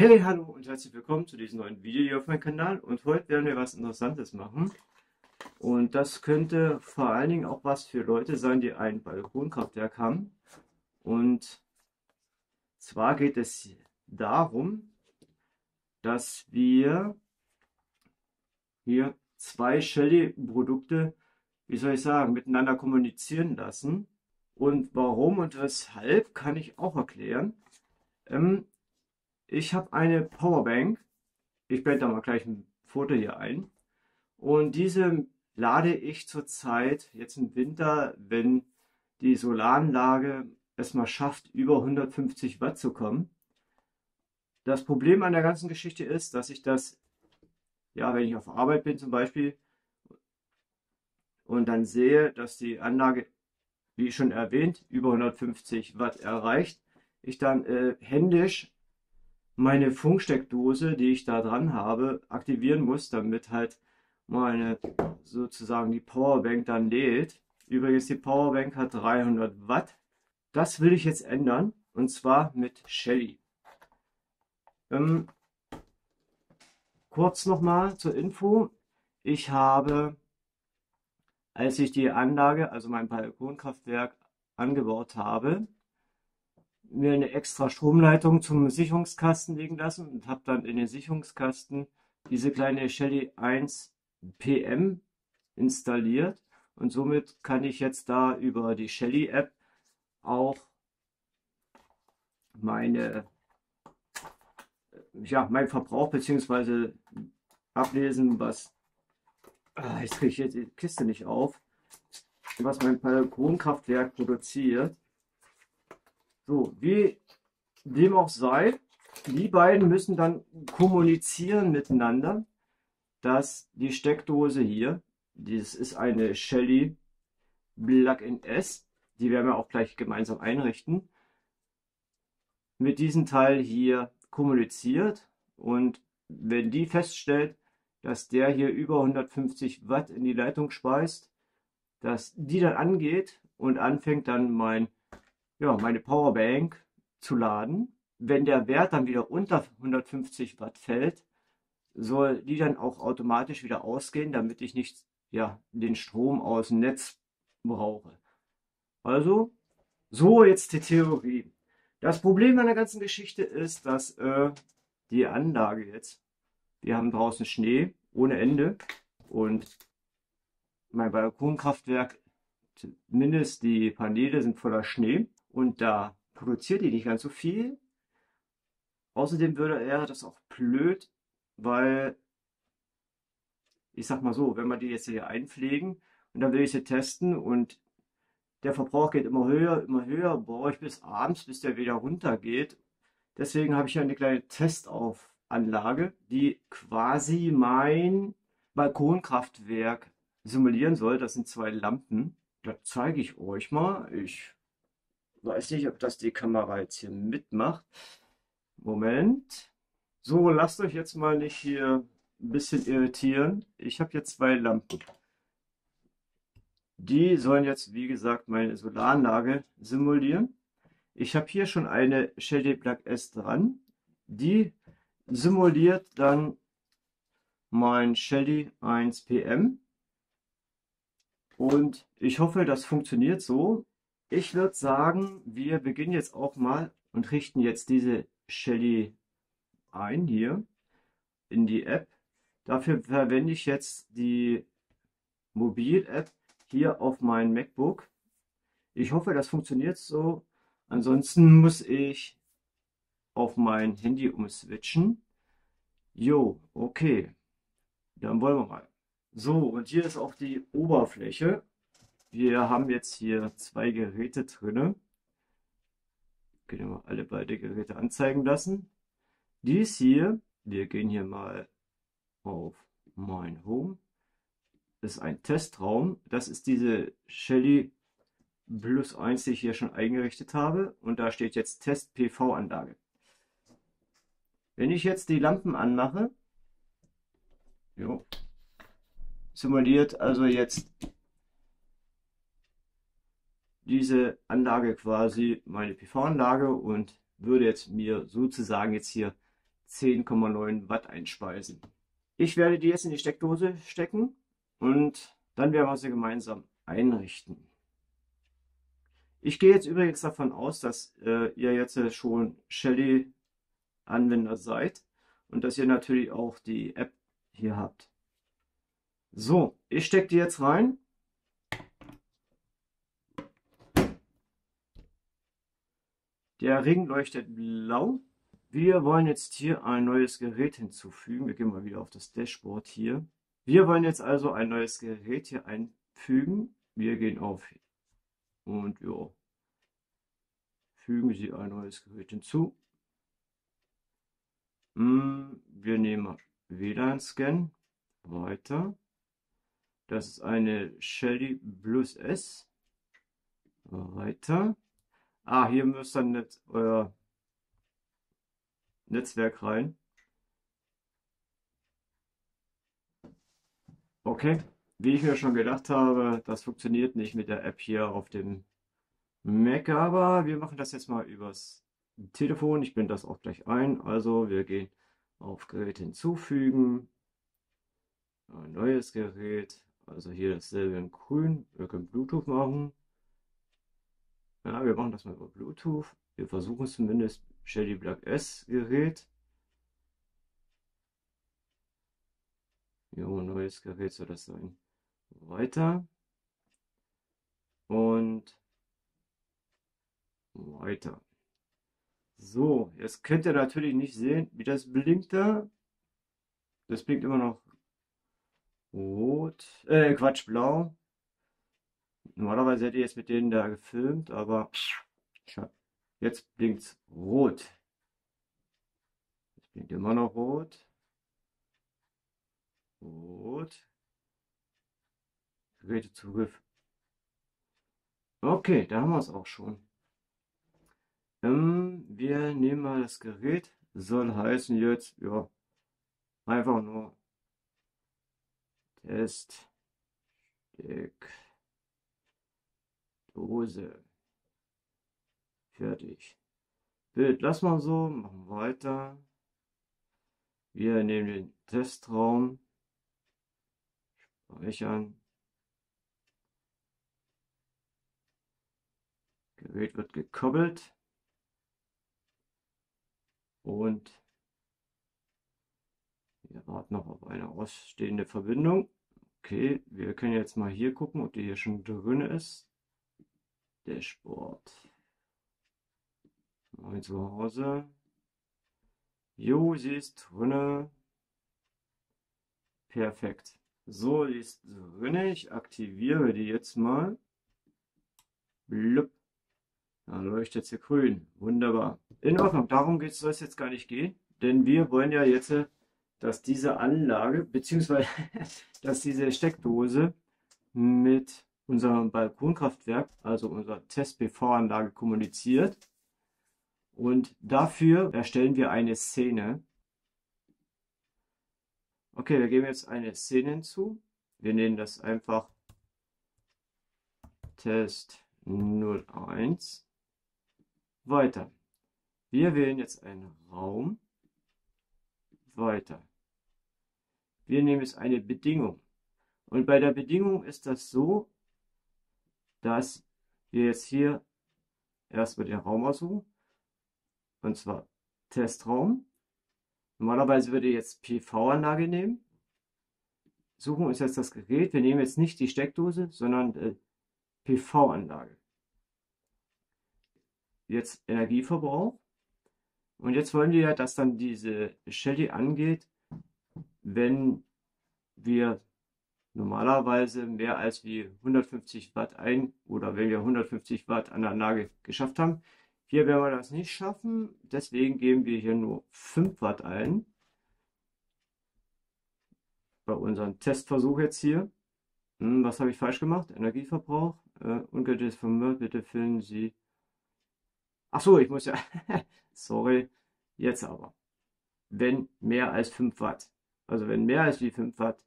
Hey, hallo und herzlich willkommen zu diesem neuen Video hier auf meinem Kanal. Und heute werden wir was Interessantes machen. Und das könnte vor allen Dingen auch was für Leute sein, die ein Balkonkraftwerk haben. Und zwar geht es darum, dass wir hier zwei Shelly-Produkte, wie soll ich sagen, miteinander kommunizieren lassen. Und warum und weshalb kann ich auch erklären. Ähm, ich habe eine Powerbank. Ich blende da mal gleich ein Foto hier ein. Und diese lade ich zurzeit jetzt im Winter, wenn die Solaranlage es mal schafft, über 150 Watt zu kommen. Das Problem an der ganzen Geschichte ist, dass ich das, ja, wenn ich auf Arbeit bin zum Beispiel, und dann sehe, dass die Anlage, wie schon erwähnt, über 150 Watt erreicht, ich dann äh, händisch meine Funksteckdose, die ich da dran habe, aktivieren muss, damit halt meine sozusagen die Powerbank dann lädt. Übrigens, die Powerbank hat 300 Watt. Das will ich jetzt ändern und zwar mit Shelly. Ähm, kurz nochmal zur Info. Ich habe, als ich die Anlage, also mein Balkonkraftwerk, angebaut habe, mir eine extra Stromleitung zum Sicherungskasten legen lassen und habe dann in den Sicherungskasten diese kleine Shelly 1 PM installiert und somit kann ich jetzt da über die Shelly App auch meine ja, mein Verbrauch bzw. ablesen, was ah, kriege jetzt die Kiste nicht auf, was mein Balkonkraftwerk produziert. So, wie dem auch sei, die beiden müssen dann kommunizieren miteinander, dass die Steckdose hier, das ist eine Shelly Plug-in S, die werden wir auch gleich gemeinsam einrichten, mit diesem Teil hier kommuniziert. Und wenn die feststellt, dass der hier über 150 Watt in die Leitung speist, dass die dann angeht und anfängt dann mein ja, meine Powerbank zu laden. Wenn der Wert dann wieder unter 150 Watt fällt, soll die dann auch automatisch wieder ausgehen, damit ich nicht ja, den Strom aus dem Netz brauche. Also, so jetzt die Theorie. Das Problem an der ganzen Geschichte ist, dass äh, die Anlage jetzt, wir haben draußen Schnee ohne Ende und mein Balkonkraftwerk, zumindest die Paneele sind voller Schnee und da produziert die nicht ganz so viel. Außerdem würde er das auch blöd, weil ich sag mal so, wenn wir die jetzt hier einpflegen und dann will ich sie testen und der Verbrauch geht immer höher, immer höher, brauche ich bis abends, bis der wieder runtergeht. Deswegen habe ich hier eine kleine Testaufanlage, die quasi mein Balkonkraftwerk simulieren soll. Das sind zwei Lampen. Das zeige ich euch mal. Ich Weiß nicht, ob das die Kamera jetzt hier mitmacht. Moment. So, lasst euch jetzt mal nicht hier ein bisschen irritieren. Ich habe hier zwei Lampen. Die sollen jetzt, wie gesagt, meine Solaranlage simulieren. Ich habe hier schon eine Shelly Plug S dran. Die simuliert dann mein Shelly 1 PM. Und ich hoffe, das funktioniert so. Ich würde sagen, wir beginnen jetzt auch mal und richten jetzt diese Shelly ein hier in die App. Dafür verwende ich jetzt die Mobil-App hier auf mein MacBook. Ich hoffe, das funktioniert so. Ansonsten muss ich auf mein Handy umswitchen. Jo, okay. Dann wollen wir mal. So, und hier ist auch die Oberfläche. Wir haben jetzt hier zwei Geräte drin. Können wir alle beide Geräte anzeigen lassen. Dies hier, wir gehen hier mal auf mein Home, ist ein Testraum. Das ist diese Shelly Plus 1, die ich hier schon eingerichtet habe. Und da steht jetzt Test PV-Anlage. Wenn ich jetzt die Lampen anmache, jo, simuliert also jetzt diese Anlage quasi meine PV-Anlage und würde jetzt mir sozusagen jetzt hier 10,9 Watt einspeisen. Ich werde die jetzt in die Steckdose stecken und dann werden wir sie gemeinsam einrichten. Ich gehe jetzt übrigens davon aus, dass äh, ihr jetzt schon Shelly-Anwender seid und dass ihr natürlich auch die App hier habt. So, ich stecke die jetzt rein. Der Ring leuchtet blau. Wir wollen jetzt hier ein neues Gerät hinzufügen. Wir gehen mal wieder auf das Dashboard hier. Wir wollen jetzt also ein neues Gerät hier einfügen. Wir gehen auf und ja, fügen Sie ein neues Gerät hinzu. Hm, wir nehmen WLAN-Scan. Weiter. Das ist eine Shelly Plus S. Weiter. Ah, hier müsst dann nicht euer Netzwerk rein. Okay, wie ich mir schon gedacht habe, das funktioniert nicht mit der App hier auf dem Mac, aber wir machen das jetzt mal übers Telefon. Ich blende das auch gleich ein. Also wir gehen auf Gerät hinzufügen, ein neues Gerät, also hier dasselbe in grün. Wir können Bluetooth machen. Ja, wir machen das mal über Bluetooth. Wir versuchen zumindest Shelly Black S Gerät. Jo, neues Gerät soll das sein. Weiter. Und weiter. So, jetzt könnt ihr natürlich nicht sehen, wie das blinkt da. Das blinkt immer noch rot, äh, Quatsch, blau. Normalerweise hätte ich jetzt mit denen da gefilmt, aber jetzt blinkt es rot. Es blinkt immer noch rot. Rot. Gerätezugriff. Okay, da haben wir es auch schon. Ähm, wir nehmen mal das Gerät. Soll heißen jetzt, ja, einfach nur Test Dose. Fertig. Bild lassen wir so, machen weiter. Wir nehmen den Testraum, speichern. Gerät wird gekoppelt. Und wir warten noch auf eine ausstehende Verbindung. Okay, wir können jetzt mal hier gucken, ob die hier schon drin ist. Dashboard. Mal zu Hause. Jo, sie ist drin. Perfekt. So, die ist drin. Ich aktiviere die jetzt mal. Blub. Da leuchtet sie grün. Wunderbar. In Ordnung, darum soll es jetzt gar nicht gehen, denn wir wollen ja jetzt, dass diese Anlage, beziehungsweise dass diese Steckdose mit unserem Balkonkraftwerk, also unserer Test-PV-Anlage kommuniziert. Und dafür erstellen wir eine Szene. Okay, wir geben jetzt eine Szene hinzu. Wir nennen das einfach Test 01. Weiter. Wir wählen jetzt einen Raum. Weiter. Wir nehmen jetzt eine Bedingung. Und bei der Bedingung ist das so, dass wir jetzt hier erstmal den Raum aussuchen. Und zwar Testraum. Normalerweise würde ich jetzt PV-Anlage nehmen. Suchen uns jetzt das Gerät. Wir nehmen jetzt nicht die Steckdose, sondern äh, PV-Anlage jetzt Energieverbrauch. Und jetzt wollen wir ja, dass dann diese Shelly angeht, wenn wir normalerweise mehr als wie 150 Watt ein oder wenn wir 150 Watt an der Anlage geschafft haben. Hier werden wir das nicht schaffen, deswegen geben wir hier nur 5 Watt ein. Bei unserem Testversuch jetzt hier. Hm, was habe ich falsch gemacht? Energieverbrauch. Äh, ungültiges Vermögen, bitte füllen Sie Ach so, ich muss ja, sorry, jetzt aber. Wenn mehr als 5 Watt, also wenn mehr als wie 5 Watt,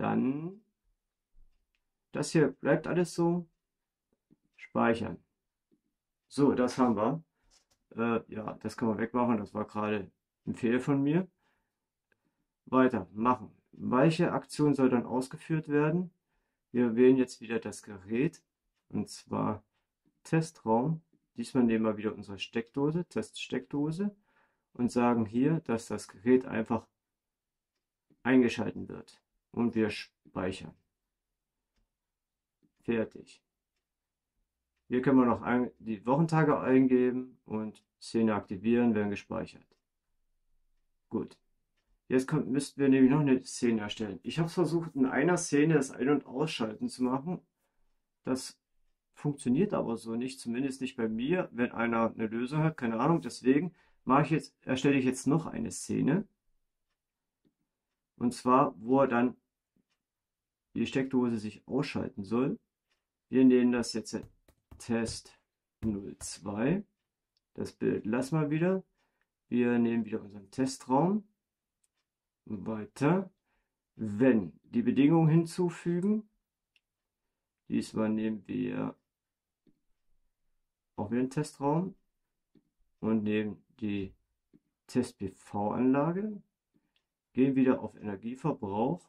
dann das hier bleibt alles so. Speichern. So, das haben wir. Äh, ja, das kann man wegmachen. Das war gerade ein Fehler von mir. Weiter, machen. Welche Aktion soll dann ausgeführt werden? Wir wählen jetzt wieder das Gerät und zwar Testraum. Diesmal nehmen wir wieder unsere Steckdose, Teststeckdose und sagen hier, dass das Gerät einfach eingeschalten wird und wir speichern. Fertig. Hier können wir noch ein, die Wochentage eingeben und Szene aktivieren, werden gespeichert. Gut. Jetzt kommt, müssten wir nämlich noch eine Szene erstellen. Ich habe versucht, in einer Szene das Ein- und Ausschalten zu machen. Das funktioniert aber so nicht, zumindest nicht bei mir, wenn einer eine Lösung hat, keine Ahnung. Deswegen mache ich jetzt, erstelle ich jetzt noch eine Szene. Und zwar, wo er dann die Steckdose sich ausschalten soll. Wir nehmen das jetzt Test 02. Das Bild lassen wir wieder. Wir nehmen wieder unseren Testraum. Weiter. Wenn die Bedingungen hinzufügen. Diesmal nehmen wir auch wieder einen Testraum und nehmen die Test-PV-Anlage. Gehen wieder auf Energieverbrauch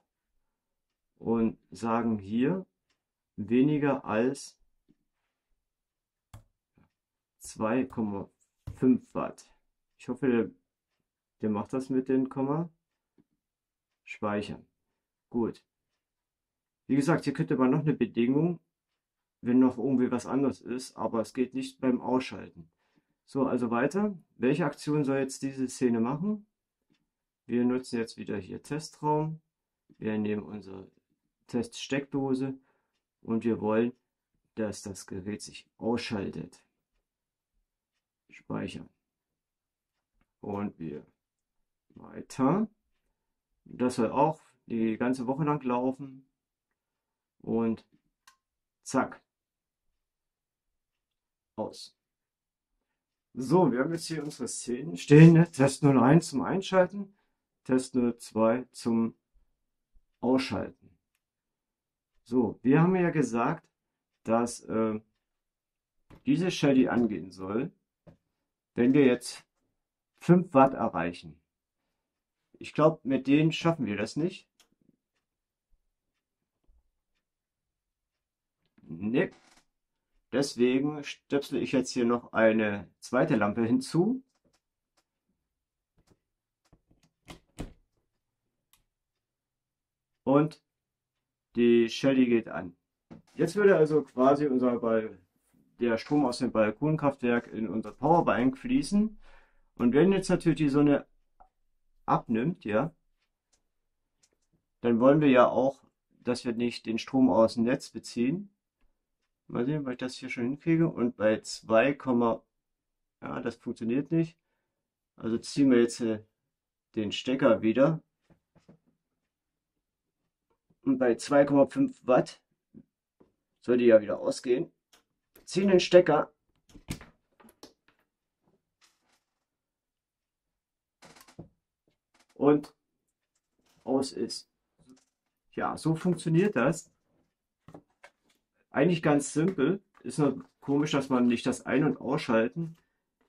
und sagen hier weniger als 2,5 Watt. Ich hoffe, der, der macht das mit den Komma. Speichern. Gut. Wie gesagt, hier könnte man noch eine Bedingung, wenn noch irgendwie was anderes ist, aber es geht nicht beim Ausschalten. So, also weiter. Welche Aktion soll jetzt diese Szene machen? Wir nutzen jetzt wieder hier Testraum. Wir nehmen unsere Teststeckdose und wir wollen, dass das Gerät sich ausschaltet speichern. Und wir weiter. Das soll auch die ganze Woche lang laufen. Und zack. Aus. So, wir haben jetzt hier unsere Szenen stehen. Test 01 zum Einschalten, Test 02 zum Ausschalten. So, wir haben ja gesagt, dass äh, diese Shelly angehen soll wenn wir jetzt 5 Watt erreichen. Ich glaube, mit denen schaffen wir das nicht. Ne. Deswegen stöpsel ich jetzt hier noch eine zweite Lampe hinzu. Und die Shelly geht an. Jetzt würde also quasi unser Ball der Strom aus dem Balkonkraftwerk in unser Powerbank fließen. Und wenn jetzt natürlich die Sonne abnimmt, ja, dann wollen wir ja auch, dass wir nicht den Strom aus dem Netz beziehen. Mal sehen, ob ich das hier schon hinkriege. Und bei 2, ja, das funktioniert nicht. Also ziehen wir jetzt äh, den Stecker wieder. Und bei 2,5 Watt soll die ja wieder ausgehen ziehen den Stecker und aus ist. Ja, so funktioniert das. Eigentlich ganz simpel. Ist nur komisch, dass man nicht das Ein- und Ausschalten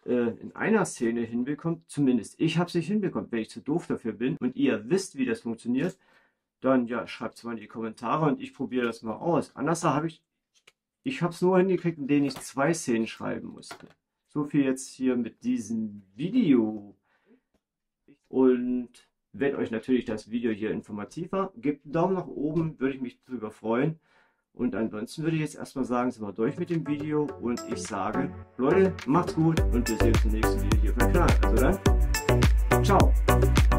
äh, in einer Szene hinbekommt. Zumindest ich habe es nicht hinbekommen. Wenn ich zu doof dafür bin und ihr wisst, wie das funktioniert, dann ja, schreibt es mal in die Kommentare und ich probiere das mal aus. Anders habe ich ich habe es nur hingekriegt, indem ich zwei Szenen schreiben musste. So viel jetzt hier mit diesem Video. Und wenn euch natürlich das Video hier informativer, gebt einen Daumen nach oben, würde ich mich darüber freuen. Und ansonsten würde ich jetzt erstmal sagen, sind wir durch mit dem Video und ich sage, Leute, macht's gut und wir sehen uns im nächsten Video hier dem Kanal. Also dann, ciao!